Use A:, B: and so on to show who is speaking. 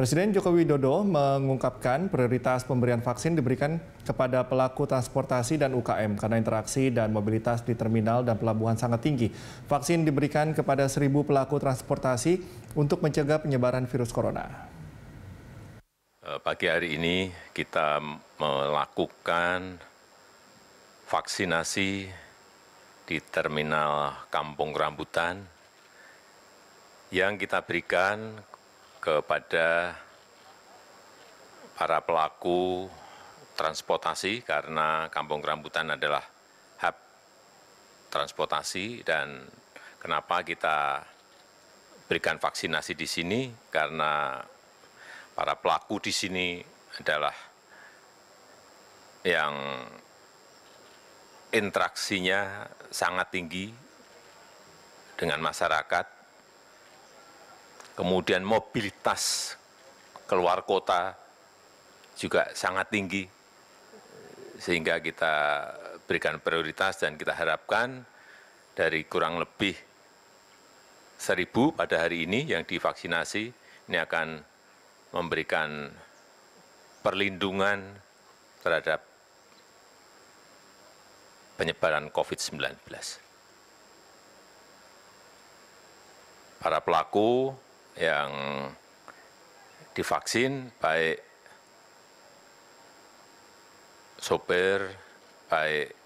A: Presiden Joko Widodo mengungkapkan prioritas pemberian vaksin diberikan kepada pelaku transportasi dan UKM karena interaksi dan mobilitas di terminal dan pelabuhan sangat tinggi. Vaksin diberikan kepada seribu pelaku transportasi untuk mencegah penyebaran virus corona.
B: Eh, pagi hari ini kita melakukan vaksinasi di terminal Kampung Rambutan yang kita berikan kepada para pelaku transportasi karena Kampung Rambutan adalah hub transportasi dan kenapa kita berikan vaksinasi di sini? Karena para pelaku di sini adalah yang interaksinya sangat tinggi dengan masyarakat kemudian mobilitas keluar kota juga sangat tinggi sehingga kita berikan prioritas dan kita harapkan dari kurang lebih seribu pada hari ini yang divaksinasi ini akan memberikan perlindungan terhadap penyebaran COVID-19. Para pelaku yang divaksin baik sopir baik